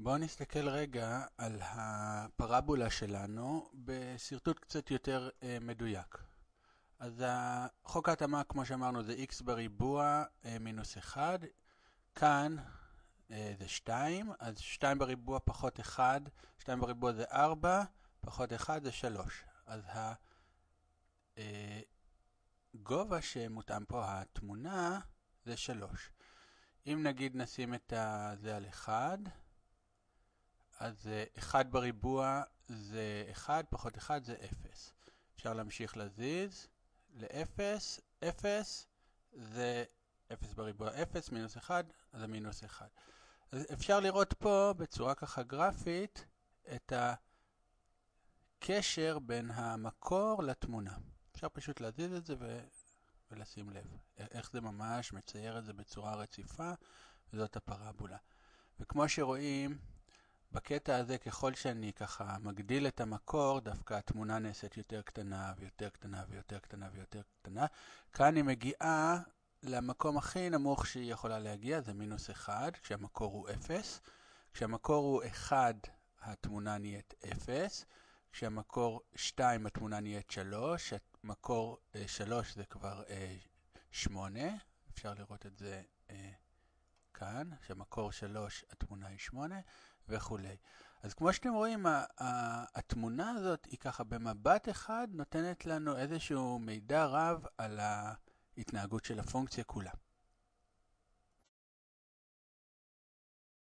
בואו נסתכל רגע על הפרבולה שלנו בשרטוט קצת יותר אה, מדויק. אז חוק ההתאמה, כמו שאמרנו, זה x בריבוע אה, מינוס 1. כאן אה, זה 2, אז 2 בריבוע פחות 1, 2 בריבוע זה 4, פחות 1 זה 3. אז הגובה שמותאם פה, התמונה, זה 3. אם נגיד נשים את זה על 1, אז 1 בריבוע זה 1, פחות 1 זה 0. אפשר להמשיך להזיז ל-0, 0 זה 0 בריבוע 0, מינוס 1, אז זה מינוס 1. אז אפשר לראות פה בצורה ככה גרפית את הקשר בין המקור לתמונה. אפשר פשוט להזיז את זה ו... ולשים לב איך זה ממש מצייר את זה בצורה רציפה, וזאת הפרבולה. וכמו שרואים, בקטע הזה, ככל שאני ככה מגדיל את המקור, דווקא התמונה נעשית יותר קטנה ויותר קטנה ויותר קטנה ויותר קטנה. כאן היא מגיעה למקום הכי נמוך שהיא יכולה להגיע, זה מינוס 1, כשהמקור הוא 0. כשהמקור הוא 1, התמונה נהיית 0. כשהמקור 2, התמונה נהיית 3. מקור 3 זה כבר 8. אפשר לראות את זה כאן, שמקור 3 התמונה היא 8 וכולי. אז כמו שאתם רואים, התמונה הזאת היא ככה במבט אחד נותנת לנו איזשהו מידע רב על ההתנהגות של הפונקציה כולה.